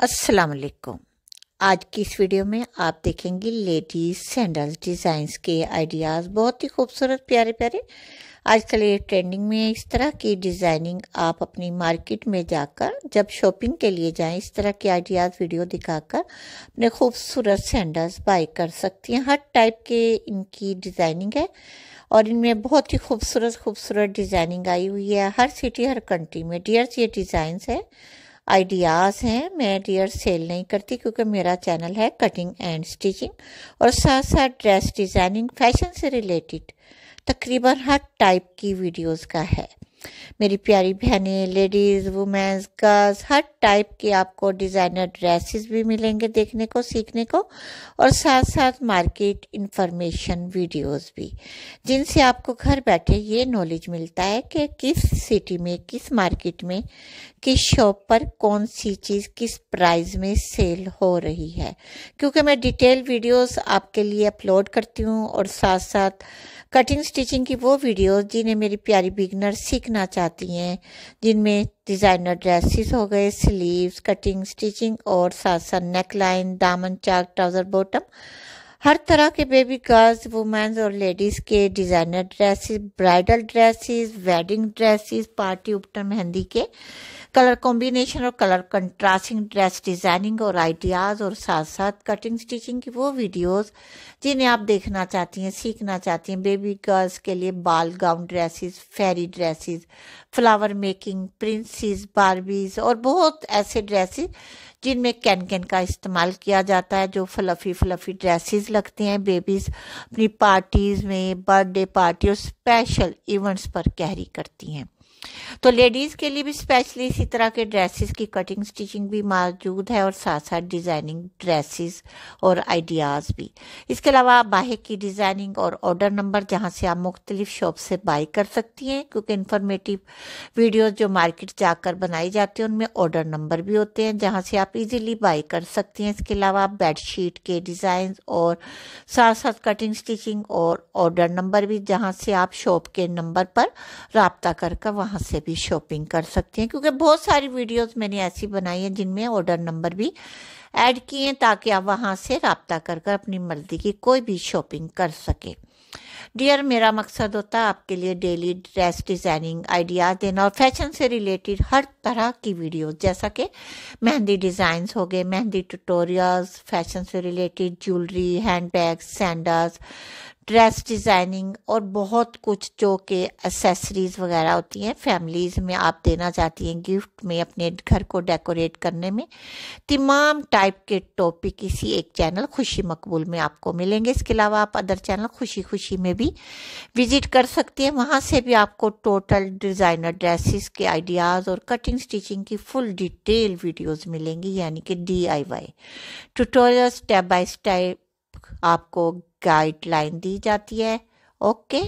अस्सलाम वालेकुम आज की इस वीडियो में आप देखेंगे लेडीज़ सैंडल्स, डिज़ाइंस के आइडियाज़। बहुत ही खूबसूरत, प्यारे प्यारे। आजकल ये ट्रेंडिंग में इस तरह की डिज़ाइनिंग आप अपनी मार्केट में जाकर, जब शॉपिंग के लिए जाएँ, इस तरह के आइडियाज़, वीडियो दिखाकर अपने खूबसूरत सैंडल्स बाई कर सकती हैं। हर टाइप के इनकी डिज़ाइनिंग है और इनमें बहुत ही खूबसूरत खूबसूरत डिज़ाइनिंग आई हुई है। हर सिटी, हर कंट्री में डियर्स ये डिज़ाइंस है। आइडियाज़ हैं, मैं डियर सेल नहीं करती क्योंकि मेरा चैनल है कटिंग एंड स्टिचिंग और साथ साथ ड्रेस डिज़ाइनिंग फ़ैशन से रिलेटेड तकरीबन हर टाइप की वीडियोस का है। मेरी प्यारी बहनें लेडीज़ वुमेंस गर्ल्स हर टाइप के आपको डिज़ाइनर ड्रेसेस भी मिलेंगे देखने को, सीखने को और साथ साथ मार्केट इंफॉर्मेशन वीडियोस भी। जिनसे आपको घर बैठे ये नॉलेज मिलता है कि किस सिटी में, किस मार्केट में, किस शॉप पर कौन सी चीज़ किस प्राइस में सेल हो रही है। क्योंकि मैं डिटेल वीडियोस आपके लिए अपलोड करती हूँ और साथ साथ कटिंग स्टिचिंग की वो वीडियोस जिन्हें मेरी प्यारी बिगनर सीखना चाहती हैं, जिनमें डिज़ाइनर ड्रेसेस हो गए स्लीव्स कटिंग स्टिचिंग और साथ साथ नेक लाइन दामन चाक ट्राउज़र बॉटम हर तरह के बेबी गर्ल्स वुमेंस और लेडीज़ के designer dresses bridal dresses wedding dresses party उपटर mehndi के। कलर कॉम्बिनेशन और कलर कंट्रास्टिंग ड्रेस डिज़ाइनिंग और आइडियाज़ और साथ साथ कटिंग स्टिचिंग की वो वीडियोस जिन्हें आप देखना चाहती हैं, सीखना चाहती हैं। बेबी गर्ल्स के लिए ball gown dresses fairy dresses flower making princess Barbies और बहुत ऐसे ड्रेसेस जिनमें कैन कैन का इस्तेमाल किया जाता है, जो फ्लफ़ी फ्लफ़ी ड्रेसेस लगते हैं। बेबीज़ अपनी पार्टीज़ में बर्थडे पार्टी और स्पेशल इवेंट्स पर कैरी करती हैं। तो लेडीज़ के लिए भी स्पेशली इसी तरह के ड्रेसेस की कटिंग स्टिचिंग भी मौजूद है और साथ साथ डिज़ाइनिंग ड्रेसेस और आइडियाज़ भी। इसके अलावा आप बाहे की डिज़ाइनिंग और ऑर्डर नंबर जहाँ से आप मुख्तलिफ़ शॉप से बाई कर सकती हैं, क्योंकि इंफॉर्मेटिव वीडियोज़ जो मार्केट जाकर बनाई जाती हैं, उनमें ऑर्डर नंबर भी होते हैं जहाँ से आप इजीली बाई कर सकती हैं। इसके अलावा आप बेडशीट के डिज़ाइन और साथ साथ कटिंग स्टिचिंग और ऑर्डर नंबर भी जहाँ से आप शॉप के नंबर पर रबता कर कर वहाँ से भी शॉपिंग कर सकती हैं, क्योंकि बहुत सारी वीडियोस मैंने ऐसी बनाई हैं जिनमें ऑर्डर नंबर भी ऐड किए हैं ताकि आप वहाँ से रबता कर कर अपनी मर्ज़ी की कोई भी शॉपिंग कर सके। डियर मेरा मकसद होता है आपके लिए डेली ड्रेस डिज़ाइनिंग आइडियाज़ देना और फ़ैशन से रिलेटेड हर तरह की वीडियो जैसा कि मेहंदी डिज़ाइंस हो गए, मेहंदी ट्यूटोरियल्स फ़ैशन से related jewellery hand bag sandals dress designing और बहुत कुछ जो कि एसेसरीज वगैरह होती हैं फैमिलीज़ में आप देना चाहती हैं गिफ्ट में अपने घर को डेकोरेट करने में, तमाम टाइप के टॉपिक इसी एक चैनल खुशी मकबूल में आपको मिलेंगे। इसके अलावा आप अदर चैनल खुशी खुशी में भी विज़िट कर सकती हैं। वहाँ से भी आपको टोटल डिज़ाइनर ड्रेसिस के आइडियाज़ और कटिंग स्टिचिंग की फुल डिटेल वीडियोज़ मिलेंगी, यानी कि D I Y tutorial step by step आपको गाइडलाइन दी जाती है। ओके